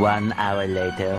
One hour later.